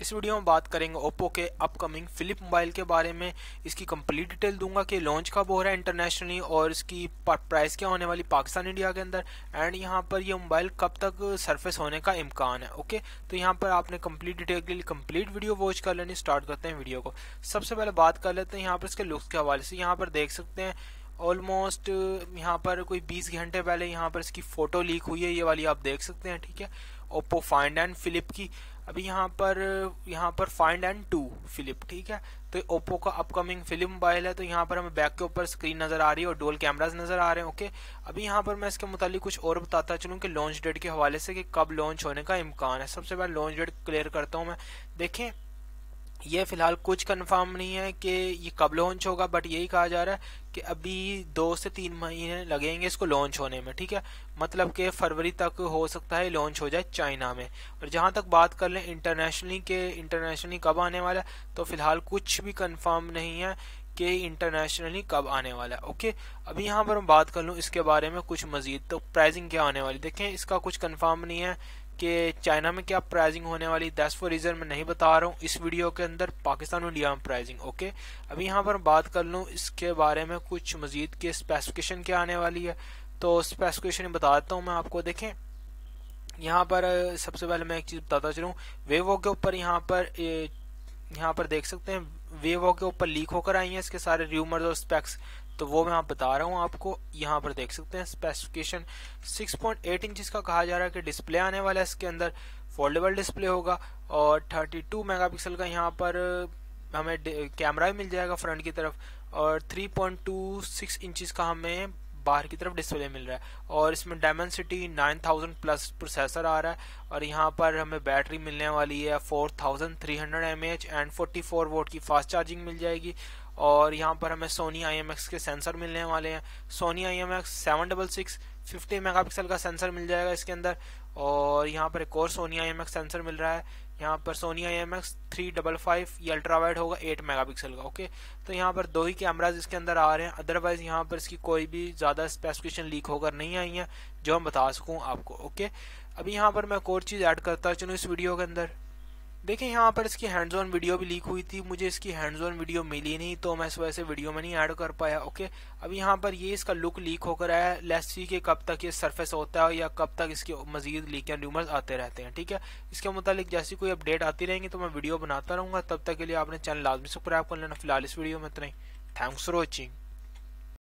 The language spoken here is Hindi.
इस वीडियो में बात करेंगे ओप्पो के अपकमिंग फिलिप मोबाइल के बारे में। इसकी कंप्लीट डिटेल दूँगा कि लॉन्च कब हो रहा है इंटरनेशनली और इसकी प्राइस क्या होने वाली पाकिस्तान इंडिया के अंदर। एंड यहाँ पर ये मोबाइल कब तक सरफेस होने का इम्कान है, ओके? तो यहाँ पर आपने कंप्लीट डिटेल के लिए कंप्लीट वीडियो वॉच कर लेनी स्टार्ट करते हैं वीडियो को। सबसे पहले बात कर लेते हैं यहाँ पर इसके लुक्स के हवाले से। यहाँ पर देख सकते हैं ऑलमोस्ट यहाँ पर कोई 20 घंटे पहले यहाँ पर इसकी फ़ोटो लीक हुई है, ये वाली आप देख सकते हैं, ठीक है? ओप्पो फाइंड एंड फिलिप की। अभी यहाँ पर यहाँ पर फाइंड एंड टू फिलिप ठीक है? तो ओप्पो का अपकमिंग फ़िल्म मोबाइल है तो यहाँ पर हमें बैक के ऊपर स्क्रीन नज़र आ रही है और डोल कैमराज नज़र आ रहे हैं ओके अभी यहाँ पर मैं इसके मुतालिक कुछ और बताता चलूँ कि लॉन्च डेट के हवाले से कि कब लॉन्च होने का इम्कान है। सबसे पहले लॉन्च डेट क्लियर करता हूँ मैं। देखें ये फ़िलहाल कुछ कंफर्म नहीं है कि ये कब लॉन्च होगा बट यही कहा जा रहा है कि अभी दो से तीन महीने लगेंगे इसको लॉन्च होने में, ठीक है? मतलब कि फरवरी तक हो सकता है लॉन्च हो जाए चाइना में। और जहाँ तक बात कर लें इंटरनेशनली के इंटरनेशनली कब आने वाला है तो फ़िलहाल कुछ भी कंफर्म नहीं है कि इंटरनेशनली कब आने वाला है ओके अभी यहाँ पर मैं बात कर लूँ इसके बारे में कुछ मजीद तो प्राइसिंग क्या आने वाली देखें, इसका कुछ कंफर्म नहीं है कि चाइना में क्या प्राइजिंग होने वाली दैट्स फॉर रीज़न मैं नहीं बता रहा हूँ। इस वीडियो के अंदर पाकिस्तान और इंडिया में प्राइसिंग ओके अभी यहाँ पर बात कर लूँ, इसके बारे में कुछ मजीद के स्पेसिफिकेशन क्या आने वाली है? तो स्पेसिफिकेशन बता देता हूँ मैं आपको, देखें। यहाँ पर सबसे पहले मैं एक चीज़ बताता चलूँ। वेवो के ऊपर यहाँ पर यहाँ पर देख सकते हैं। वेवो के ऊपर लीक होकर आई हैं इसके सारे र्यूमर्स और स्पेक्स तो वो मैं आप बता रहा हूँ आपको, यहाँ पर देख सकते हैं स्पेसिफिकेशन 6.8 पॉइंट इंच का कहा जा रहा है कि डिस्प्ले आने वाला है, इसके अंदर फोल्डेबल डिस्प्ले होगा और 32 मेगापिक्सल का यहाँ पर, हमें कैमरा भी मिल जाएगा फ्रंट की तरफ़ और 3.26 पॉइंट का हमें बाहर की तरफ़ डिस्प्ले मिल रहा है। और इसमें डायमेंसिटी 9000 प्लस प्रोसेसर आ रहा है और यहाँ पर हमें बैटरी मिलने वाली है 4300 एमएच एंड 44 वोट की फास्ट चार्जिंग मिल जाएगी। और यहाँ पर हमें सोनी आईएमएक्स के सेंसर मिलने वाले हैं। Sony I M X seven double six fifty mega का सेंसर मिल जाएगा इसके अंदर। और यहाँ पर एक और सोनी आई सेंसर मिल रहा है। यहाँ पर Sony I M X three double five ये अल्ट्रा वाइड होगा एट मेगा पिक्सल का ओके तो यहाँ पर दो ही कैमराज इसके अंदर आ रहे हैं अदरवाइज़ यहाँ पर इसकी कोई भी ज़्यादा स्पेसिफिकेशन लीक होकर नहीं आई है, जो मैं बता सकूँ आपको ओके अभी यहाँ पर मैं एक और चीज़ ऐड करता चलूँ इस वीडियो के अंदर। देखिए, यहाँ पर इसकी हैंड्स ऑन वीडियो भी लीक हुई थी। मुझे इसकी हैंड्स ऑन वीडियो मिली नहीं तो मैं इस वजह से वीडियो में नहीं ऐड कर पाया ओके अब यहाँ पर ये इसका लुक लीक होकर आया लेट्स सी के कब तक ये सरफेस होता है या कब तक इसके मजीद लीक या र्यूमर्स आते रहते हैं, ठीक है? इसके मुतालिक जैसी कोई अपडेट आती रहेंगी तो मैं वीडियो बनाता रहूँगा। तब तक के लिए आपने चैनल लाजमी सब्सक्राइब कर लेना। फ़िलहाल इस वीडियो में इतना ही। Thanks for watching